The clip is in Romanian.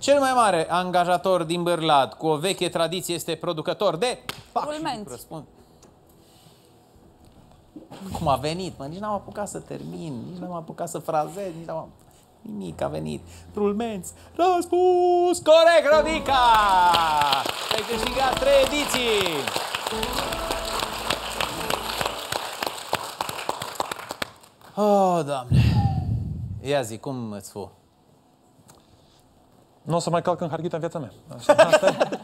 Cel mai mare angajator din Bârlad, cu o veche tradiție, este producător de... Pac, Rulmenți. Răspund. Cum a venit, mă, nici n-am apucat să termin, nici n-am apucat să frazez, nici n-am... Nimic a venit. Rulmenți, răspuns corect, Rodica! Ai câștigat trei ediții! Oh, Doamne! Ia zi, cum îți fu? Nu o să mai calc în harghita în viața mea. Așa, asta e.